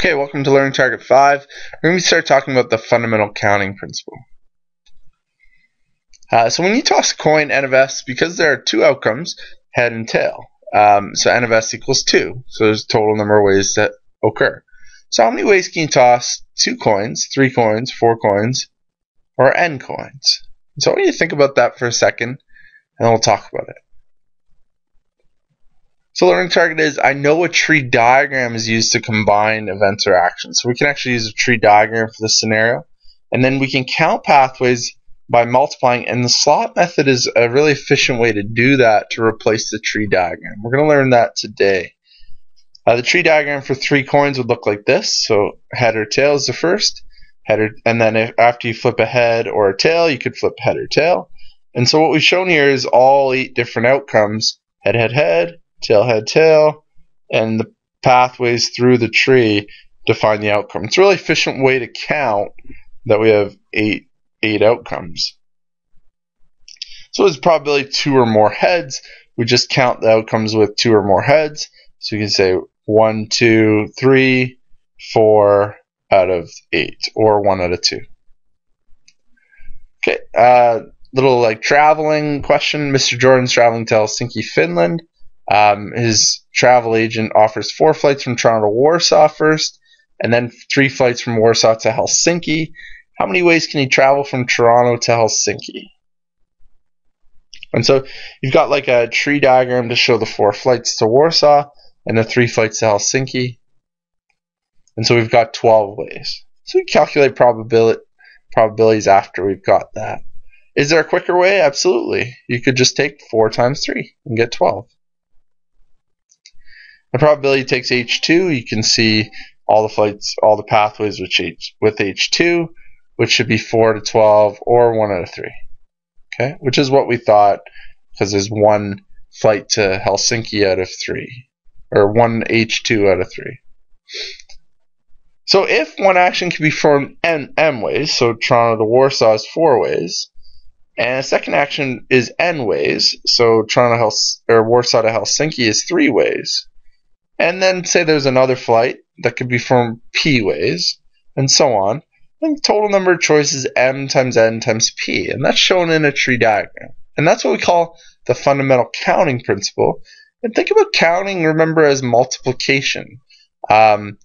Okay, welcome to Learning Target 5. We're going to start talking about the fundamental counting principle. Uh, so when you toss a coin, N of S, because there are two outcomes, head and tail. Um, so N of S equals 2. So there's a total number of ways that occur. So how many ways can you toss two coins, three coins, four coins, or N coins? So I want you to think about that for a second, and we'll talk about it. So learning target is I know a tree diagram is used to combine events or actions. So we can actually use a tree diagram for this scenario. And then we can count pathways by multiplying. And the slot method is a really efficient way to do that to replace the tree diagram. We're going to learn that today. Uh, the tree diagram for three coins would look like this. So head or tail is the first. Header, and then if, after you flip a head or a tail, you could flip head or tail. And so what we've shown here is all eight different outcomes. Head, head, head, tail, head, tail, and the pathways through the tree to find the outcome. It's a really efficient way to count that we have eight eight outcomes. So it's probability two or more heads. We just count the outcomes with two or more heads. So you can say one, two, three, four out of eight, or one out of two. Okay, uh, little like traveling question. Mr. Jordan's traveling to Helsinki, Finland. Um, his travel agent offers four flights from Toronto to Warsaw first, and then three flights from Warsaw to Helsinki. How many ways can he travel from Toronto to Helsinki? And so you've got like a tree diagram to show the four flights to Warsaw and the three flights to Helsinki. And so we've got 12 ways. So we calculate probability, probabilities after we've got that. Is there a quicker way? Absolutely. You could just take 4 times 3 and get 12. The probability takes H2. You can see all the flights, all the pathways with, H, with H2, which should be 4 to 12 or 1 out of 3. Okay, which is what we thought because there's one flight to Helsinki out of 3, or one H2 out of 3. So if one action can be performed n, m ways, so Toronto to Warsaw is 4 ways, and a second action is n ways, so Toronto Hels- or Warsaw to Helsinki is 3 ways, and then say there's another flight that could be from p ways, and so on. And the total number of choices is m times n times p, and that's shown in a tree diagram. And that's what we call the fundamental counting principle. And think about counting, remember, as multiplication. Um,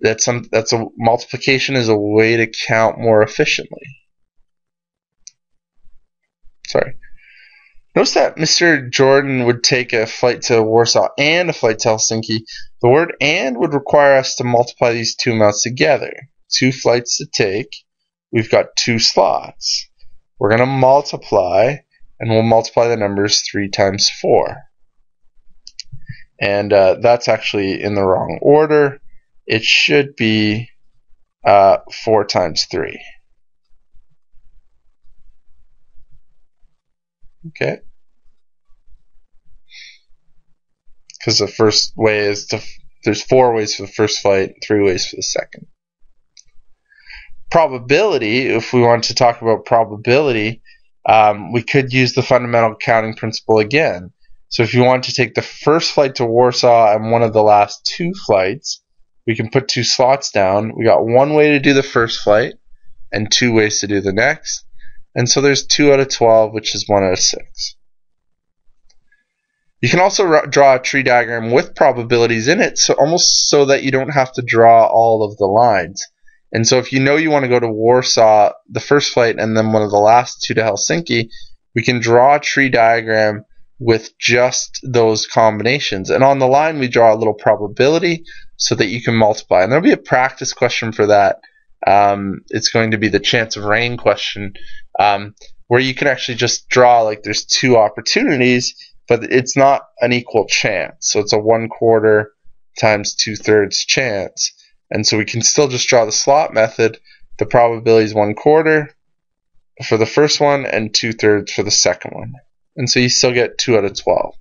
that's some that's a multiplication is a way to count more efficiently. Sorry. Notice that Mr. Jordan would take a flight to Warsaw and a flight to Helsinki. The word and would require us to multiply these two amounts together. Two flights to take. We've got two slots. We're going to multiply, and we'll multiply the numbers 3 times 4. And uh, that's actually in the wrong order. It should be uh, 4 times 3. Okay. Because the first way is to, there's four ways for the first flight, three ways for the second. Probability, if we want to talk about probability, um, we could use the fundamental counting principle again. So if you want to take the first flight to Warsaw and one of the last two flights, we can put two slots down. We got one way to do the first flight and two ways to do the next. And so there's 2 out of 12, which is 1 out of 6. You can also draw a tree diagram with probabilities in it, so almost so that you don't have to draw all of the lines. And so if you know you want to go to Warsaw, the first flight, and then one of the last two to Helsinki, we can draw a tree diagram with just those combinations. And on the line, we draw a little probability so that you can multiply. And there'll be a practice question for that. Um, it's going to be the chance of rain question um, where you can actually just draw like there's two opportunities, but it's not an equal chance. So it's a one quarter times two thirds chance. And so we can still just draw the slot method. The probability is one quarter for the first one and two thirds for the second one. And so you still get two out of 12.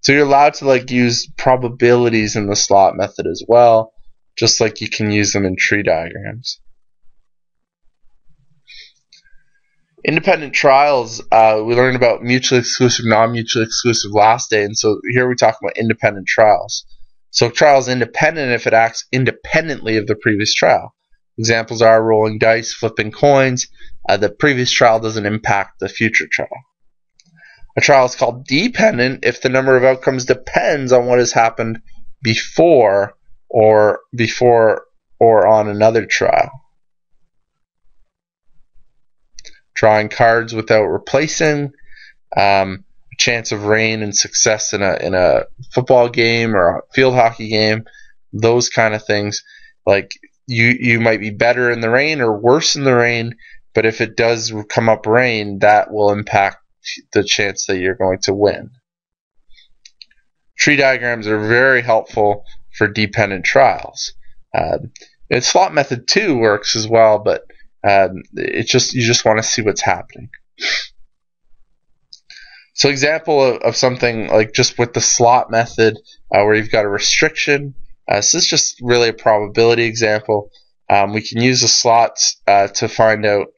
So you're allowed to like use probabilities in the slot method as well, just like you can use them in tree diagrams. Independent trials, uh, we learned about mutually exclusive, non-mutually exclusive last day, and so here we talk about independent trials. So a trial is independent if it acts independently of the previous trial. Examples are rolling dice, flipping coins. Uh, the previous trial doesn't impact the future trial. A trial is called dependent if the number of outcomes depends on what has happened before or before or on another trial. Drawing cards without replacing, um, a chance of rain and success in a in a football game or a field hockey game, those kind of things. Like you you might be better in the rain or worse in the rain, but if it does come up rain, that will impact the chance that you're going to win. Tree diagrams are very helpful for dependent trials. Um, and slot method two works as well, but um, it just you just want to see what's happening. So example of, of, something like just with the slot method uh, where you've got a restriction. Uh, so this is just really a probability example. Um, we can use the slots uh, to find out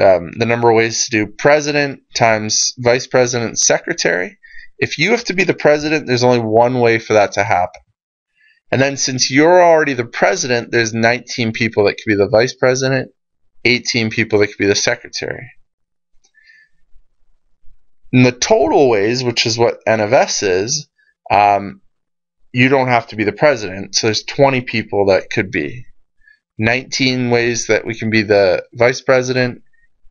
um, the number of ways to do president times vice president secretary. If you have to be the president, there's only one way for that to happen. And then since you're already the president, there's 19 people that could be the vice president, 18 people that could be the secretary. In the total ways, which is what N of S is, um, you don't have to be the president. So there's 20 people that could be. 19 ways that we can be the vice president,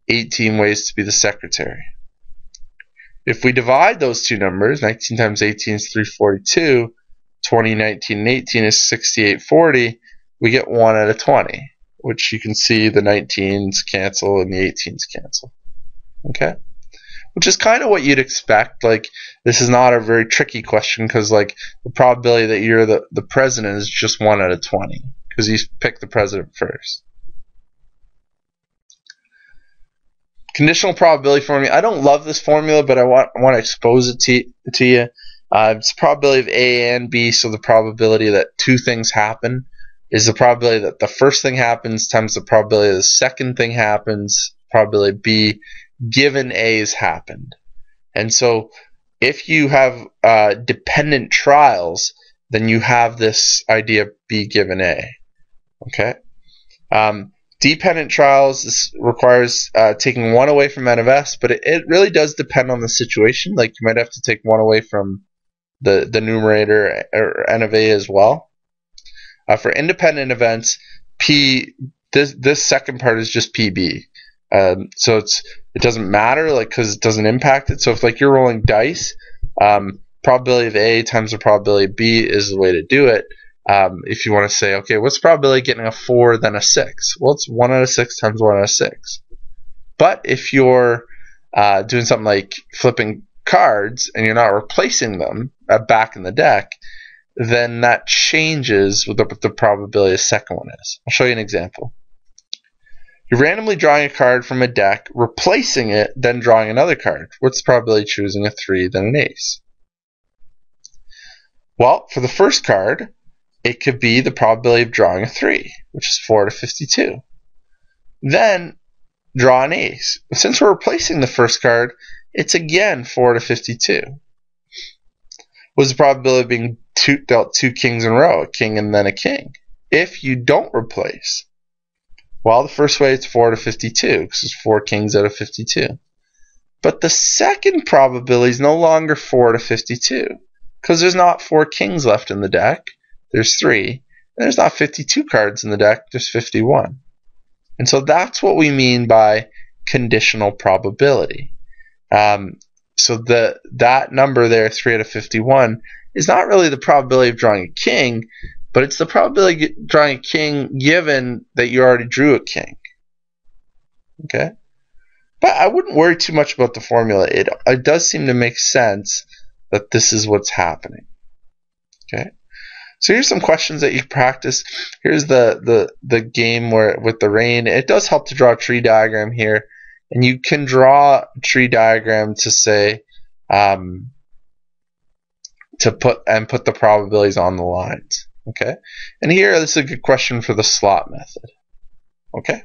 18 ways to be the secretary. If we divide those two numbers, 19 times 18 is 342, 20, 19, and 18 is 6840, we get 1 out of 20, which you can see the 19s cancel and the 18s cancel. Okay? Which is kind of what you'd expect. Like, this is not a very tricky question because, like, the probability that you're the, the president is just 1 out of 20 because you picked the president first. Conditional probability formula. I don't love this formula, but I want, want to expose it to, to you. Uh, it's probability of A and B, so the probability that two things happen is the probability that the first thing happens times the probability the second thing happens, probability B, given A has happened. And so if you have uh, dependent trials, then you have this idea of B given A. Okay? Um, dependent trials requires uh, taking one away from N of S, but it, it really does depend on the situation. Like you might have to take one away from the, the numerator or N of A as well. Uh, for independent events, P this this second part is just PB. Um, so it's it doesn't matter like because it doesn't impact it. So if like you're rolling dice, um, probability of A times the probability of B is the way to do it. Um, if you want to say, okay, what's the probability getting a four then a six? Well, it's one out of six times one out of six. But if you're uh, doing something like flipping cards and you're not replacing them uh, back in the deck, then that changes what the, the probability of the second one is. I'll show you an example. You're randomly drawing a card from a deck, replacing it, then drawing another card. What's the probability of choosing a 3 then an ace? Well, for the first card, it could be the probability of drawing a 3, which is 4 to 52. Then draw an ace. Since we're replacing the first card, it's again 4 to 52. What's the probability of being two, dealt two kings in a row, a king and then a king? If you don't replace. Well, the first way it's 4 to 52, because it's 4 kings out of 52. But the second probability is no longer 4 to 52, because there's not 4 kings left in the deck, there's 3. And there's not 52 cards in the deck, there's 51. And so that's what we mean by conditional probability. Um, so the that number there, 3 out of 51, is not really the probability of drawing a king, but it's the probability of drawing a king given that you already drew a king. Okay? But I wouldn't worry too much about the formula. It, it does seem to make sense that this is what's happening. Okay? So here's some questions that you practice. Here's the, the, the game where with the rain. It does help to draw a tree diagram here and you can draw a tree diagram to say um, to put and put the probabilities on the lines. Okay, and here this is a good question for the slot method. Okay.